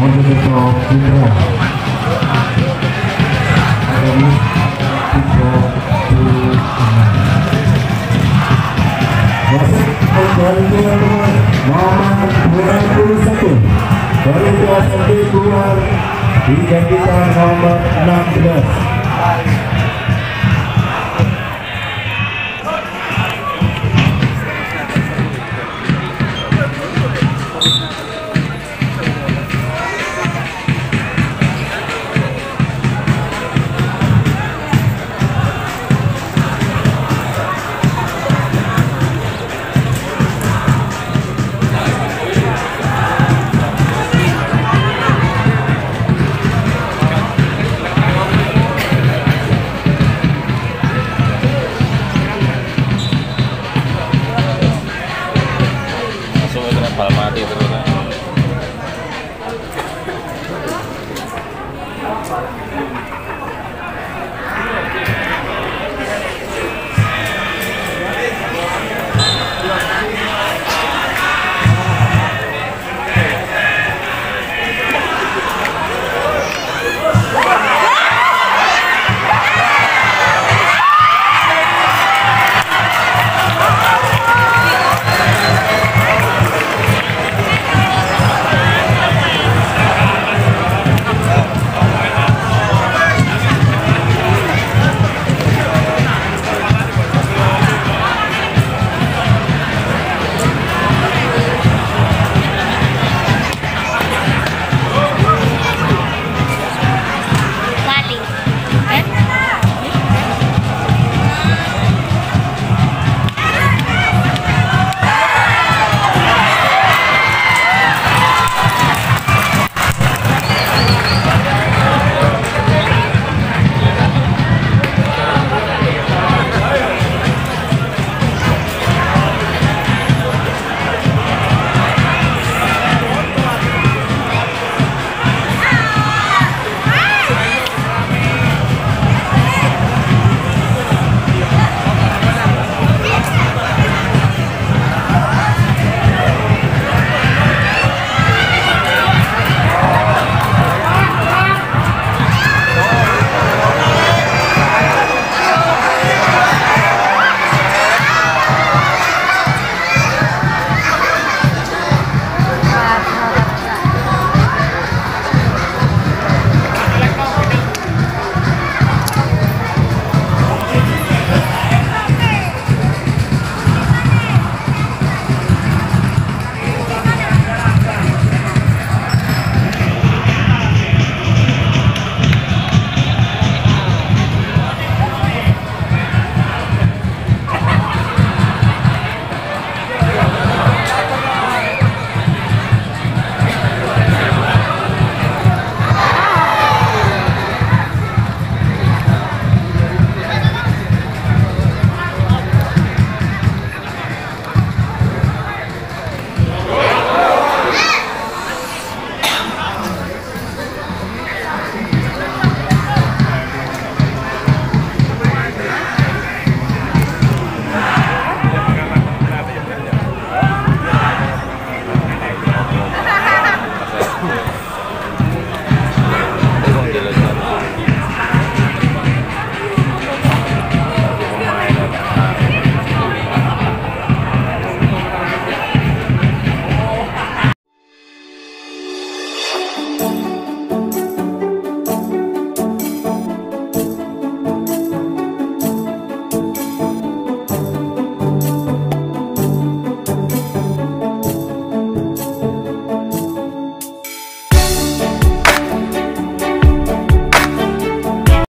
Mojokerto Putra Dari tiga puluh Wasit dari teman-teman nomor 21 dari SMP keluar digantikan nomor 16